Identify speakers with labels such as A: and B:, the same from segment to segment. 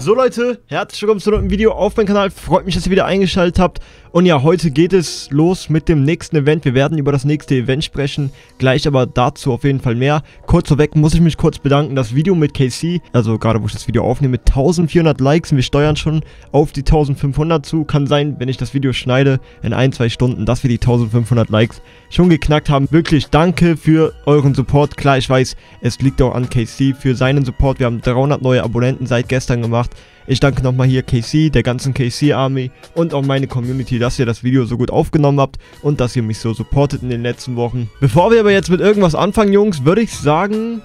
A: So Leute, herzlich willkommen zu einem neuen Video auf meinem Kanal. Freut mich, dass ihr wieder eingeschaltet habt. Und ja, heute geht es los mit dem nächsten Event. Wir werden über das nächste Event sprechen. Gleich aber dazu auf jeden Fall mehr. Kurz vorweg muss ich mich kurz bedanken. Das Video mit KC, also gerade wo ich das Video aufnehme, mit 1400 Likes. Und wir steuern schon auf die 1500 zu. Kann sein, wenn ich das Video schneide in ein, zwei Stunden, dass wir die 1500 Likes schon geknackt haben. Wirklich danke für euren Support. Klar, ich weiß, es liegt auch an KC für seinen Support. Wir haben 300 neue Abonnenten seit gestern gemacht. Ich danke nochmal hier KC, der ganzen KC Army und auch meine Community, dass ihr das Video so gut aufgenommen habt und dass ihr mich so supportet in den letzten Wochen. Bevor wir aber jetzt mit irgendwas anfangen, Jungs, würde ich sagen...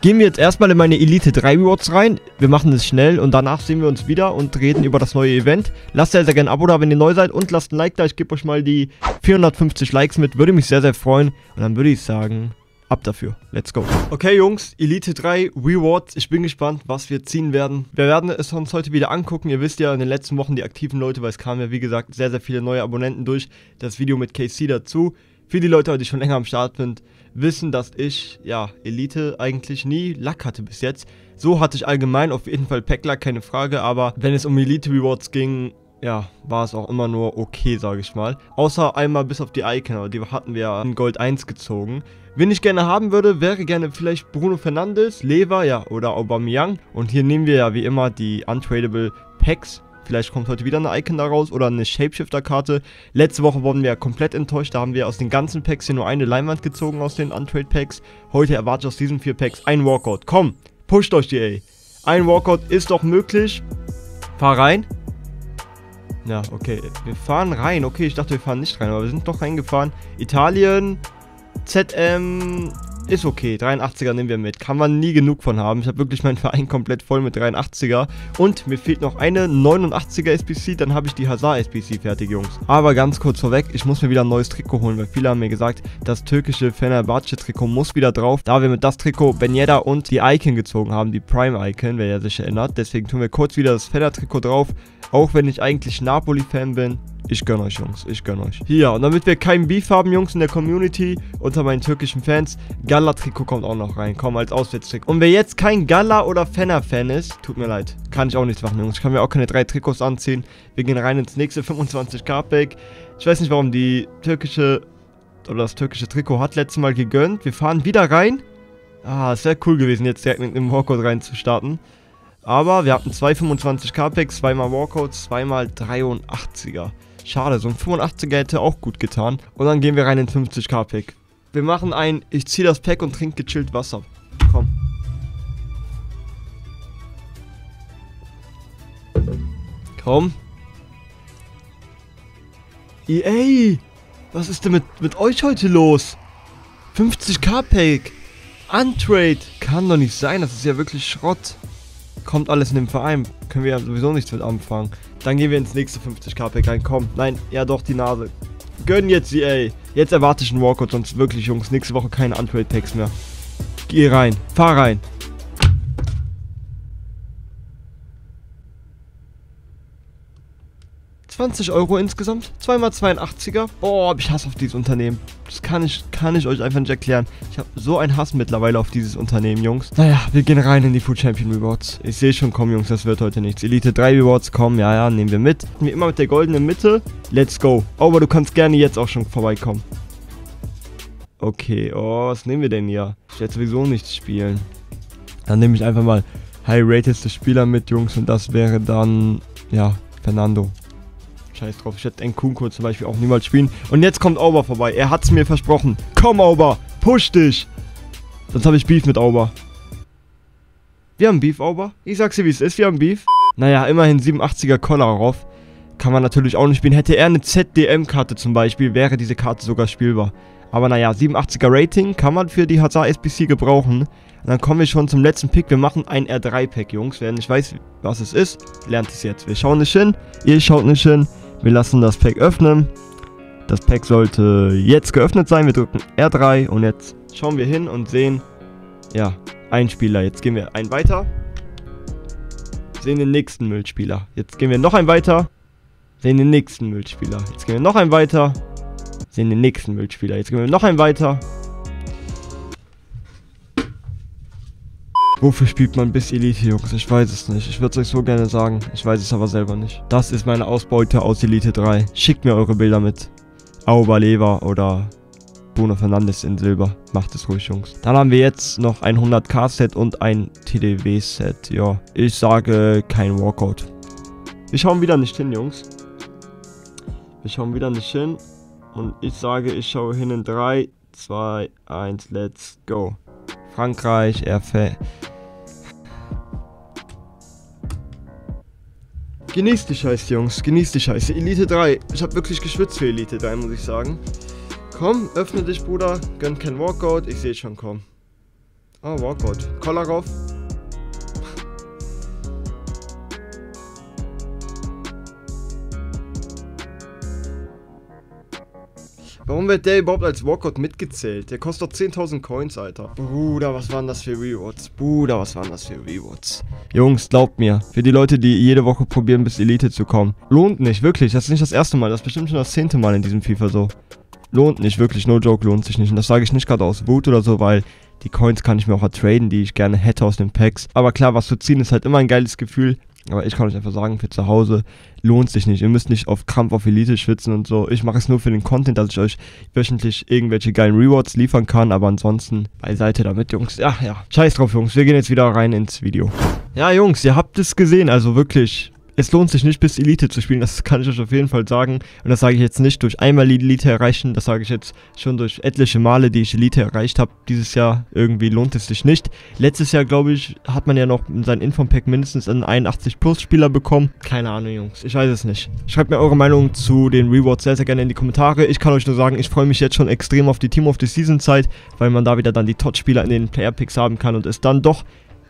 A: Gehen wir jetzt erstmal in meine Elite 3 Rewards rein. Wir machen es schnell und danach sehen wir uns wieder und reden über das neue Event. Lasst sehr, sehr gerne ein Abo da, wenn ihr neu seid und lasst ein Like da. Ich gebe euch mal die 450 Likes mit. Würde mich sehr, sehr freuen. Und dann würde ich sagen, ab dafür. Let's go. Okay, Jungs, Elite 3 Rewards. Ich bin gespannt, was wir ziehen werden. Wir werden es uns heute wieder angucken. Ihr wisst ja, in den letzten Wochen die aktiven Leute, weil es kamen ja, wie gesagt, sehr, sehr viele neue Abonnenten durch. Das Video mit KC dazu. Für die Leute, die schon länger am Start sind, wissen, dass ich, ja, Elite eigentlich nie Lack hatte bis jetzt. So hatte ich allgemein auf jeden Fall Packlack, keine Frage, aber wenn es um Elite Rewards ging, ja, war es auch immer nur okay, sage ich mal. Außer einmal bis auf die Icon, aber die hatten wir ja in Gold 1 gezogen. Wen ich gerne haben würde, wäre gerne vielleicht Bruno Fernandes, Lever, ja, oder Aubameyang. Und hier nehmen wir ja wie immer die Untradable Packs. Vielleicht kommt heute wieder eine Icon da raus oder eine Shapeshifter-Karte. Letzte Woche wurden wir ja komplett enttäuscht. Da haben wir aus den ganzen Packs hier nur eine Leinwand gezogen aus den Untrade-Packs. Heute erwarte ich aus diesen vier Packs ein Walkout. Komm, pusht euch die, ey. Ein Walkout ist doch möglich. Fahr rein. Ja, okay. Wir fahren rein. Okay, ich dachte, wir fahren nicht rein, aber wir sind doch reingefahren. Italien, ZM, ist okay. 83er nehmen wir mit. Kann man nie genug von haben. Ich habe wirklich meinen Verein komplett voll mit 83er. Und mir fehlt noch eine 89er SBC. Dann habe ich die Hazard SBC fertig, Jungs. Aber ganz kurz vorweg, ich muss mir wieder ein neues Trikot holen, weil viele haben mir gesagt, das türkische Fenerbahce Trikot muss wieder drauf. Da wir mit das Trikot Benjeda und die Icon gezogen haben, die Prime Icon, wer ja sich erinnert. Deswegen tun wir kurz wieder das Fener Trikot drauf. Auch wenn ich eigentlich Napoli-Fan bin. Ich gönne euch, Jungs. Ich gönne euch. Hier, und damit wir keinen Beef haben, Jungs, in der Community, unter meinen türkischen Fans, Gala-Trikot kommt auch noch rein. Komm, als Auswärtstrikot. Und wer jetzt kein Gala- oder Fenner-Fan ist, tut mir leid. Kann ich auch nichts machen, Jungs. Ich kann mir auch keine drei Trikots anziehen. Wir gehen rein ins nächste 25k-Pack. Ich weiß nicht, warum die türkische, oder das türkische Trikot hat letztes Mal gegönnt. Wir fahren wieder rein. Ah, es wäre cool gewesen, jetzt direkt mit einem Walkout rein zu starten. Aber wir hatten zwei 25k-Packs, zweimal Walkouts, zweimal 83er. Schade, so ein 85er hätte auch gut getan. Und dann gehen wir rein in 50k-Pack. Wir machen ein, ich ziehe das Pack und trinke gechillt Wasser. Komm. Komm. EA! Was ist denn mit, mit euch heute los? 50k-Pack. Untrade. Kann doch nicht sein, das ist ja wirklich Schrott. Kommt alles in den Verein. Können wir ja sowieso nichts mit anfangen. Dann gehen wir ins nächste 50k-Pack rein. Komm, nein, ja doch, die Nase. Gönn jetzt die, ey. Jetzt erwarte ich einen Walkout, sonst wirklich, Jungs, nächste Woche keine Untrade-Packs mehr. Geh rein, fahr rein. 20 Euro insgesamt. Zweimal 82er. Boah, ich Hass auf dieses Unternehmen. Das kann ich, kann ich euch einfach nicht erklären. Ich habe so einen Hass mittlerweile auf dieses Unternehmen, Jungs. Naja, wir gehen rein in die Food Champion Rewards. Ich sehe schon, komm, Jungs, das wird heute nichts. Elite 3 Rewards kommen, ja, ja, nehmen wir mit. Wie immer mit der goldenen Mitte. Let's go. Oh, aber du kannst gerne jetzt auch schon vorbeikommen. Okay, oh, was nehmen wir denn hier? Ich werde sowieso nichts spielen. Dann nehme ich einfach mal high-ratedste Spieler mit, Jungs. Und das wäre dann, ja, Fernando. Scheiß drauf, ich hätte Nkunku zum Beispiel auch niemals spielen. Und jetzt kommt Auber vorbei. Er hat es mir versprochen. Komm, Auber, push dich. Sonst habe ich Beef mit Auber. Wir haben Beef, Auber. Ich sag's dir, wie es ist. Wir haben Beef. Naja, immerhin 87er Kolarov. Kann man natürlich auch nicht spielen. Hätte er eine ZDM-Karte zum Beispiel, wäre diese Karte sogar spielbar. Aber naja, 87er Rating kann man für die Hazard SBC gebrauchen. Und dann kommen wir schon zum letzten Pick. Wir machen ein R3-Pack, Jungs. Wer nicht weiß, was es ist, lernt es jetzt. Wir schauen nicht hin. Ihr schaut nicht hin. Wir lassen das Pack öffnen. Das Pack sollte jetzt geöffnet sein. Wir drücken R3 und jetzt schauen wir hin und sehen, ja, ein Spieler. Jetzt gehen wir ein weiter. Sehen den nächsten Müllspieler. Jetzt gehen wir noch ein weiter. Sehen den nächsten Müllspieler. Jetzt gehen wir noch ein weiter. Sehen den nächsten Müllspieler. Jetzt gehen wir noch ein weiter. Wofür spielt man bis Elite, Jungs? Ich weiß es nicht. Ich würde es euch so gerne sagen. Ich weiß es aber selber nicht. Das ist meine Ausbeute aus Elite 3. Schickt mir eure Bilder mit. Auba oder Bruno Fernandes in Silber. Macht es ruhig, Jungs. Dann haben wir jetzt noch ein 100k-Set und ein TDW-Set. Ja, ich sage kein Walkout. Wir schauen wieder nicht hin, Jungs. Wir schauen wieder nicht hin. Und ich sage, ich schaue hin in 3, 2, 1, let's go. Frankreich, RF. Genießt die Scheiße, Jungs. Genießt die Scheiße. Elite 3. Ich habe wirklich geschwitzt für Elite 3, muss ich sagen. Komm, öffne dich, Bruder. Gönn kein Walkout. Ich sehe schon, komm. Oh, Walkout. Kolarov. Warum wird der überhaupt als Walkout mitgezählt? Der kostet doch 10.000 Coins, Alter. Bruder, was waren das für Rewards? Bruder, was waren das für Rewards? Jungs, glaubt mir, für die Leute, die jede Woche probieren, bis Elite zu kommen. Lohnt nicht, wirklich. Das ist nicht das erste Mal, das ist bestimmt schon das zehnte Mal in diesem FIFA so. Lohnt nicht, wirklich, no joke, lohnt sich nicht. Und das sage ich nicht gerade aus Wut oder so, weil die Coins kann ich mir auch ertraden, die ich gerne hätte aus den Packs. Aber klar, was zu ziehen ist halt immer ein geiles Gefühl. Aber ich kann euch einfach sagen, für zu Hause lohnt sich nicht. Ihr müsst nicht auf Krampf auf Elite schwitzen und so. Ich mache es nur für den Content, dass ich euch wöchentlich irgendwelche geilen Rewards liefern kann. Aber ansonsten beiseite damit, Jungs. Ja, ja. Scheiß drauf, Jungs. Wir gehen jetzt wieder rein ins Video. Ja, Jungs, ihr habt es gesehen. Also wirklich es lohnt sich nicht bis Elite zu spielen, das kann ich euch auf jeden Fall sagen. Und das sage ich jetzt nicht durch einmal Elite erreichen, das sage ich jetzt schon durch etliche Male, die ich Elite erreicht habe. Dieses Jahr irgendwie lohnt es sich nicht. Letztes Jahr, glaube ich, hat man ja noch in seinem Infopack mindestens einen 81 Plus Spieler bekommen. Keine Ahnung, Jungs. Ich weiß es nicht. Schreibt mir eure Meinung zu den Rewards sehr, sehr gerne in die Kommentare. Ich kann euch nur sagen, ich freue mich jetzt schon extrem auf die Team of the Season Zeit, weil man da wieder dann die Top-Spieler in den Player Picks haben kann und es dann doch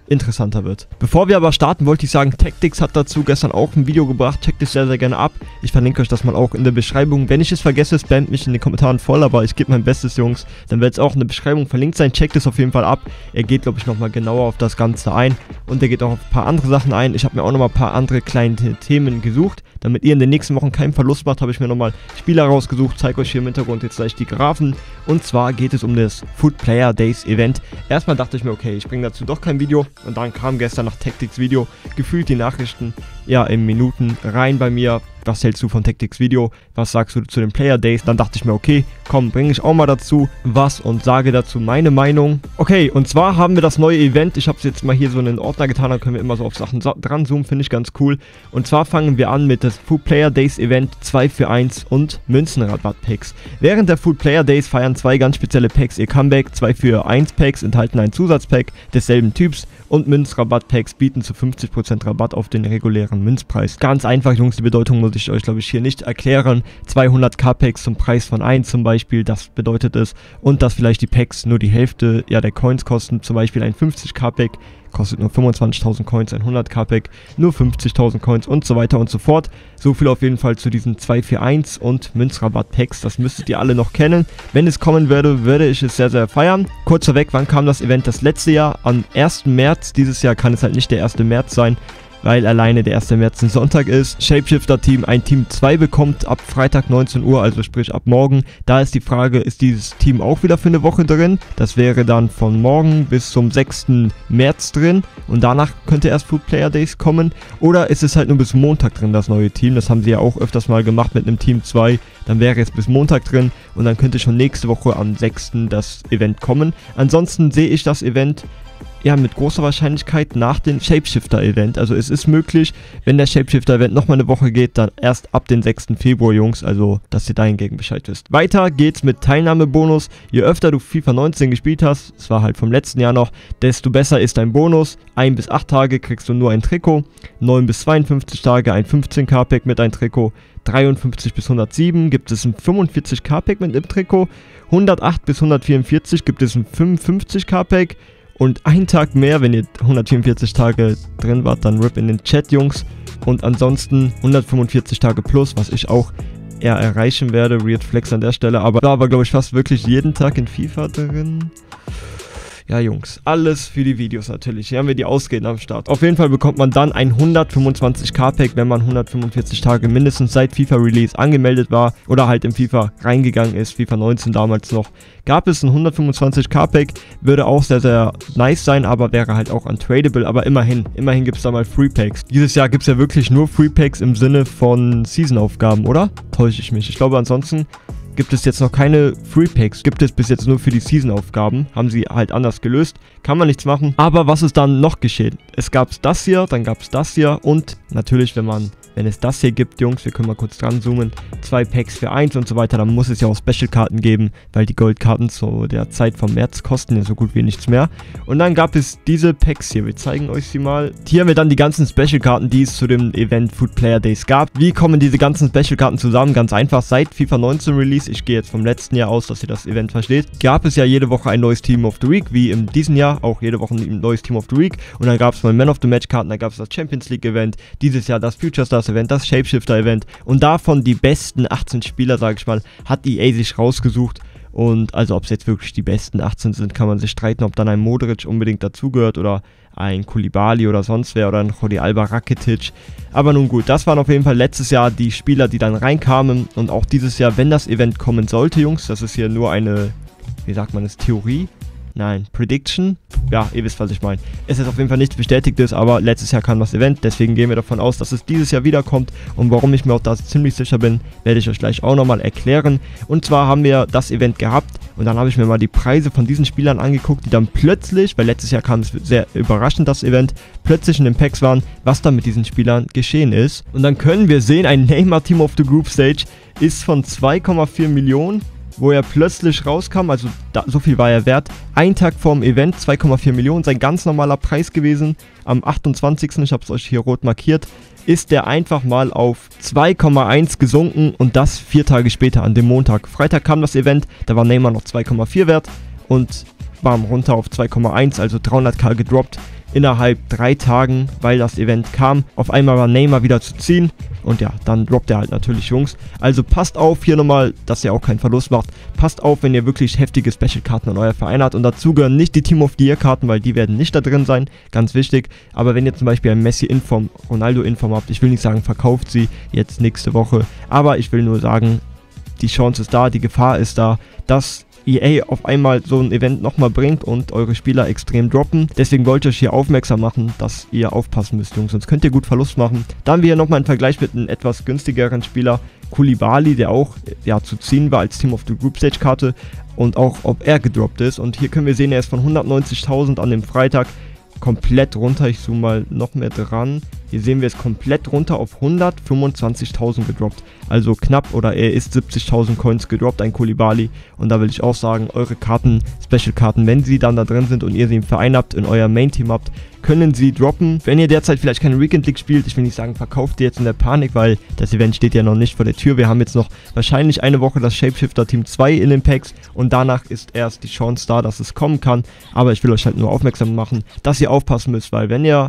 A: interessanter wird. Bevor wir aber starten, wollte ich sagen, Tactics hat dazu gestern auch ein Video gebracht. Checkt es sehr, sehr gerne ab. Ich verlinke euch das mal auch in der Beschreibung. Wenn ich es vergesse, spamt mich in den Kommentaren voll, aber ich gebe mein Bestes, Jungs. Dann wird es auch in der Beschreibung verlinkt sein. Checkt es auf jeden Fall ab. Er geht, glaube ich, nochmal genauer auf das Ganze ein. Und er geht auch auf ein paar andere Sachen ein. Ich habe mir auch nochmal ein paar andere kleine Themen gesucht. Damit ihr in den nächsten Wochen keinen Verlust macht, habe ich mir nochmal Spieler rausgesucht. Zeige euch hier im Hintergrund jetzt gleich die Graphen. Und zwar geht es um das Food Player Days Event. Erstmal dachte ich mir, okay, ich bringe dazu doch kein Video. Und dann kam gestern nach Tactics Video gefühlt die Nachrichten, ja, in Minuten rein bei mir was hältst du von Tactics Video, was sagst du zu den Player Days, dann dachte ich mir, okay, komm, bringe ich auch mal dazu was und sage dazu meine Meinung. Okay, und zwar haben wir das neue Event, ich habe es jetzt mal hier so in den Ordner getan, dann können wir immer so auf Sachen dran zoomen, finde ich ganz cool. Und zwar fangen wir an mit das Food Player Days Event 2 für 1 und Münzenrabatt-Packs. Während der Food Player Days feiern zwei ganz spezielle Packs ihr Comeback, 2 für 1 Packs enthalten ein Zusatzpack desselben Typs und Münzrabatt-Packs bieten zu 50% Rabatt auf den regulären Münzpreis. Ganz einfach, Jungs, die Bedeutung muss ich euch, glaube ich, hier nicht erklären. 200k Packs zum Preis von 1 zum Beispiel, das bedeutet es. Und dass vielleicht die Packs nur die Hälfte ja, der Coins kosten, zum Beispiel ein 50k Pack kostet nur 25.000 Coins, ein 100k Pack nur 50.000 Coins und so weiter und so fort. So viel auf jeden Fall zu diesen 241 und Münzrabatt Packs, das müsstet ihr alle noch kennen. Wenn es kommen würde, würde ich es sehr, sehr feiern. Kurz vorweg, wann kam das Event das letzte Jahr? Am 1. März, dieses Jahr kann es halt nicht der 1. März sein, weil alleine der 1. März ein Sonntag ist. Shapeshifter-Team ein Team 2 bekommt ab Freitag 19 Uhr, also sprich ab morgen. Da ist die Frage, ist dieses Team auch wieder für eine Woche drin? Das wäre dann von morgen bis zum 6. März drin und danach könnte erst Food Player Days kommen. Oder ist es halt nur bis Montag drin, das neue Team? Das haben sie ja auch öfters mal gemacht mit einem Team 2. Dann wäre es bis Montag drin und dann könnte schon nächste Woche am 6. das Event kommen. Ansonsten sehe ich das Event ja, mit großer Wahrscheinlichkeit nach dem Shapeshifter-Event. Also es ist möglich, wenn der Shapeshifter-Event nochmal eine Woche geht, dann erst ab dem 6. Februar, Jungs. Also, dass ihr dahingegen Bescheid wisst. Weiter geht's mit Teilnahmebonus. Je öfter du FIFA 19 gespielt hast, das war halt vom letzten Jahr noch, desto besser ist dein Bonus. 1 bis 8 Tage kriegst du nur ein Trikot. 9 bis 52 Tage ein 15k-Pack mit ein Trikot. 53 bis 107 gibt es ein 45k-Pack mit einem Trikot. 108 bis 144 gibt es ein 55k-Pack. Und einen Tag mehr, wenn ihr 144 Tage drin wart, dann RIP in den Chat, Jungs. Und ansonsten 145 Tage plus, was ich auch eher erreichen werde. Weird Flex an der Stelle. Aber da war, glaube ich, fast wirklich jeden Tag in FIFA drin. Ja, Jungs, alles für die Videos natürlich. Hier haben wir die Ausgehen am Start. Auf jeden Fall bekommt man dann ein 125k-Pack, wenn man 145 Tage mindestens seit FIFA-Release angemeldet war oder halt im FIFA reingegangen ist, FIFA 19 damals noch. Gab es ein 125k-Pack, würde auch sehr, sehr nice sein, aber wäre halt auch untradable. Aber immerhin, immerhin gibt es da mal Free Packs. Dieses Jahr gibt es ja wirklich nur Free Packs im Sinne von Season-Aufgaben, oder? Täusche ich mich. Ich glaube, ansonsten gibt es jetzt noch keine Free Packs. Gibt es bis jetzt nur für die Season-Aufgaben. Haben sie halt anders gelöst. Kann man nichts machen. Aber was ist dann noch geschehen? Es gab das hier, dann gab es das hier und natürlich, wenn man wenn es das hier gibt, Jungs, wir können mal kurz dran zoomen, zwei Packs für eins und so weiter, dann muss es ja auch Special-Karten geben, weil die Goldkarten zu der Zeit vom März kosten ja so gut wie nichts mehr. Und dann gab es diese Packs hier, wir zeigen euch sie mal. Hier haben wir dann die ganzen Special-Karten, die es zu dem Event Food Player Days gab. Wie kommen diese ganzen Special-Karten zusammen? Ganz einfach, seit FIFA 19 Release, ich gehe jetzt vom letzten Jahr aus, dass ihr das Event versteht, gab es ja jede Woche ein neues Team of the Week, wie in diesem Jahr auch jede Woche ein neues Team of the Week. Und dann gab es mal Man of the Match Karten, dann gab es das Champions League Event, dieses Jahr das Future Stars Event, das Shapeshifter-Event und davon die besten 18 Spieler, sage ich mal, hat EA sich rausgesucht. Und also ob es jetzt wirklich die besten 18 sind, kann man sich streiten, ob dann ein Modric unbedingt dazugehört oder ein Kulibali oder sonst wer oder ein Jordi Alba Rakitic. Aber nun gut, das waren auf jeden Fall letztes Jahr die Spieler, die dann reinkamen und auch dieses Jahr, wenn das Event kommen sollte, Jungs, das ist hier nur eine, wie sagt man es, Theorie, Nein, Prediction. Ja, ihr wisst, was ich meine. Es ist auf jeden Fall nichts Bestätigtes, aber letztes Jahr kam das Event, deswegen gehen wir davon aus, dass es dieses Jahr wiederkommt. Und warum ich mir auch da ziemlich sicher bin, werde ich euch gleich auch nochmal erklären. Und zwar haben wir das Event gehabt und dann habe ich mir mal die Preise von diesen Spielern angeguckt, die dann plötzlich, weil letztes Jahr kam es sehr überraschend, das Event, plötzlich in den Packs waren, was dann mit diesen Spielern geschehen ist. Und dann können wir sehen, ein Neymar Team of the Group Stage ist von 2,4 Millionen wo er plötzlich rauskam, also da, so viel war er wert. Ein Tag vorm Event, 2,4 Millionen, sein ganz normaler Preis gewesen. Am 28., ich habe es euch hier rot markiert, ist der einfach mal auf 2,1 gesunken und das vier Tage später an dem Montag. Freitag kam das Event, da war Neymar noch 2,4 wert und bam, runter auf 2,1, also 300k gedroppt innerhalb drei Tagen, weil das Event kam. Auf einmal war Neymar wieder zu ziehen. Und ja, dann droppt er halt natürlich Jungs. Also passt auf hier nochmal, dass ihr auch keinen Verlust macht. Passt auf, wenn ihr wirklich heftige Special-Karten an euer Verein habt. Und dazu gehören nicht die Team of the Year-Karten, weil die werden nicht da drin sein. Ganz wichtig. Aber wenn ihr zum Beispiel ein Messi-Inform, Ronaldo-Inform habt, ich will nicht sagen, verkauft sie jetzt nächste Woche. Aber ich will nur sagen, die Chance ist da, die Gefahr ist da, dass EA auf einmal so ein Event nochmal bringt und eure Spieler extrem droppen. Deswegen wollte ich euch hier aufmerksam machen, dass ihr aufpassen müsst, Jungs, sonst könnt ihr gut Verlust machen. Dann wir nochmal einen Vergleich mit einem etwas günstigeren Spieler, Kulibali, der auch ja, zu ziehen war als Team of the Group Stage Karte und auch ob er gedroppt ist. Und hier können wir sehen, er ist von 190.000 an dem Freitag komplett runter. Ich zoome mal noch mehr dran. Hier sehen wir es komplett runter auf 125.000 gedroppt. Also knapp oder er ist 70.000 Coins gedroppt, ein Kulibali. Und da will ich auch sagen, eure Karten, Special-Karten, wenn sie dann da drin sind und ihr sie im Verein habt, in euer Main-Team habt, können sie droppen. Wenn ihr derzeit vielleicht keine Weekend League spielt, ich will nicht sagen, verkauft ihr jetzt in der Panik, weil das Event steht ja noch nicht vor der Tür. Wir haben jetzt noch wahrscheinlich eine Woche das Shapeshifter Team 2 in den Packs und danach ist erst die Chance da, dass es kommen kann. Aber ich will euch halt nur aufmerksam machen, dass ihr aufpassen müsst, weil wenn ihr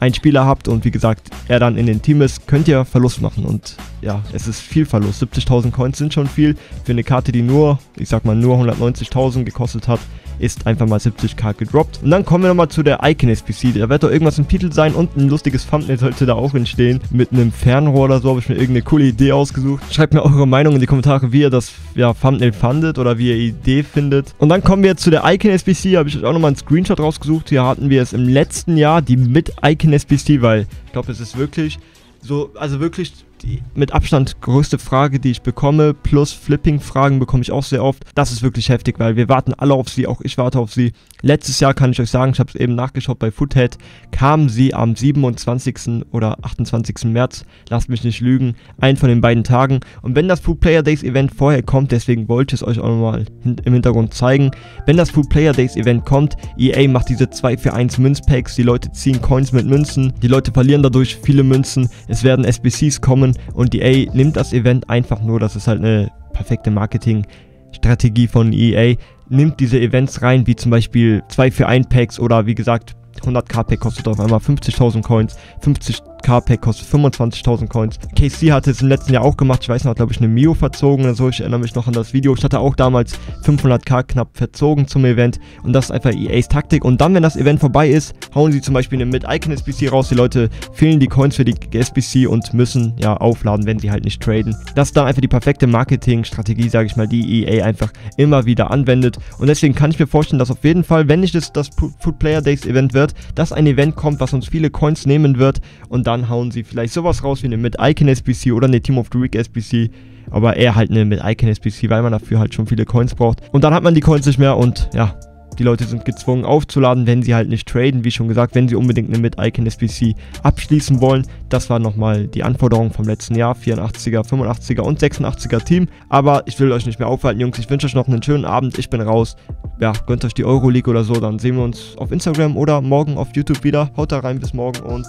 A: einen Spieler habt und wie gesagt, er dann in den Team ist, könnt ihr Verlust machen. Und ja, es ist viel Verlust. 70.000 Coins sind schon viel. Für eine Karte, die nur, ich sag mal, nur 190.000 gekostet hat, ist einfach mal 70k gedroppt. Und dann kommen wir nochmal zu der Icon SPC. Da wird doch irgendwas im Titel sein und ein lustiges Thumbnail sollte da auch entstehen. Mit einem Fernrohr oder so habe ich mir irgendeine coole Idee ausgesucht. Schreibt mir eure Meinung in die Kommentare, wie ihr das ja, Thumbnail fandet oder wie ihr Idee findet. Und dann kommen wir jetzt zu der Icon SPC. Habe ich euch auch nochmal einen Screenshot rausgesucht. Hier hatten wir es im letzten Jahr, die mit Icon SPC, weil ich glaube, es ist wirklich so, also wirklich die mit Abstand größte Frage, die ich bekomme, plus Flipping-Fragen bekomme ich auch sehr oft. Das ist wirklich heftig, weil wir warten alle auf sie, auch ich warte auf sie. Letztes Jahr kann ich euch sagen, ich habe es eben nachgeschaut bei Foothead, kamen sie am 27. oder 28. März, lasst mich nicht lügen, einen von den beiden Tagen. Und wenn das Food Player Days Event vorher kommt, deswegen wollte ich es euch auch nochmal im Hintergrund zeigen, wenn das Food Player Days Event kommt, EA macht diese 2 für 1 Münzpacks, die Leute ziehen Coins mit Münzen, die Leute verlieren dadurch viele Münzen, es werden SBCs kommen und EA nimmt das Event einfach nur, das ist halt eine perfekte Marketingstrategie von EA, nimmt diese Events rein, wie zum Beispiel 2 für 1 Packs oder wie gesagt 100k Pack kostet auf einmal 50.000 Coins, 50 500k-Pack kostet 25.000 Coins. KC hatte es im letzten Jahr auch gemacht. Ich weiß noch, glaube ich, eine Mio verzogen oder so. Ich erinnere mich noch an das Video. Ich hatte auch damals 500k knapp verzogen zum Event. Und das ist einfach EAs Taktik. Und dann, wenn das Event vorbei ist, hauen sie zum Beispiel eine Mid-Icon-SBC raus. Die Leute fehlen die Coins für die SBC und müssen ja aufladen, wenn sie halt nicht traden. Das ist dann einfach die perfekte Marketingstrategie, sage ich mal, die EA einfach immer wieder anwendet. Und deswegen kann ich mir vorstellen, dass auf jeden Fall, wenn nicht das, das Food Player Days Event wird, dass ein Event kommt, was uns viele Coins nehmen wird. Und dann hauen sie vielleicht sowas raus wie eine Mid-Icon SBC oder eine Team of the Week SBC aber eher halt eine mit Icon SBC, weil man dafür halt schon viele Coins braucht. Und dann hat man die Coins nicht mehr und ja, die Leute sind gezwungen aufzuladen, wenn sie halt nicht traden, wie schon gesagt, wenn sie unbedingt eine mit Icon SBC abschließen wollen. Das war nochmal die Anforderung vom letzten Jahr, 84er, 85er und 86er Team. Aber ich will euch nicht mehr aufhalten, Jungs. Ich wünsche euch noch einen schönen Abend. Ich bin raus. Ja, gönnt euch die Euroleague oder so, dann sehen wir uns auf Instagram oder morgen auf YouTube wieder. Haut da rein, bis morgen und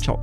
A: ciao.